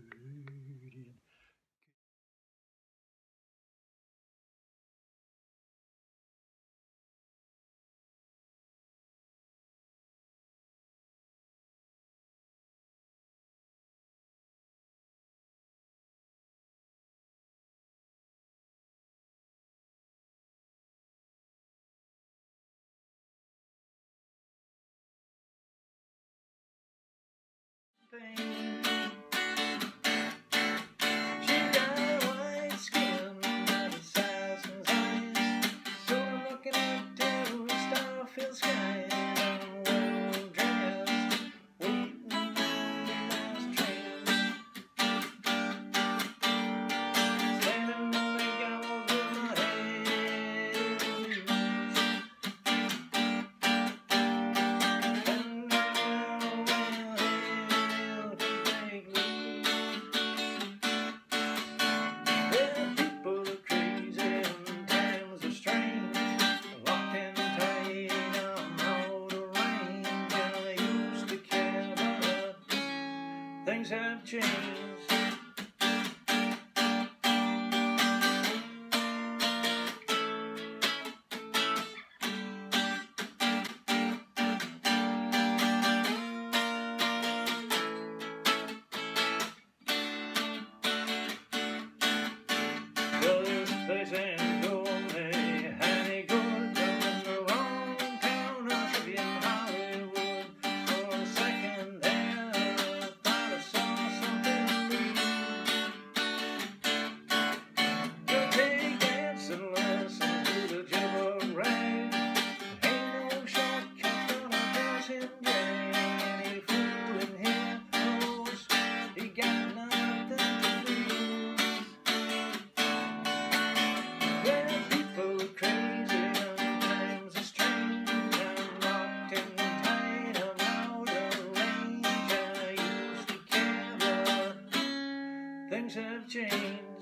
Canadian. Thing. Have changed. Have changed.